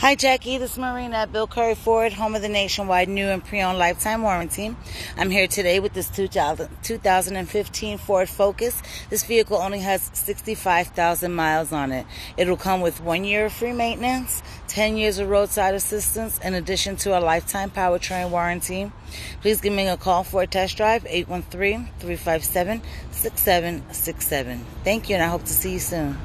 Hi, Jackie. This is Marina at Bill Currie Ford, home of the nationwide new and pre-owned lifetime warranty. I'm here today with this 2015 Ford Focus. This vehicle only has 65,000 miles on it. It'll come with one year of free maintenance, 10 years of roadside assistance, in addition to a lifetime powertrain warranty. Please give me a call for a test drive, 813-357-6767. Thank you, and I hope to see you soon.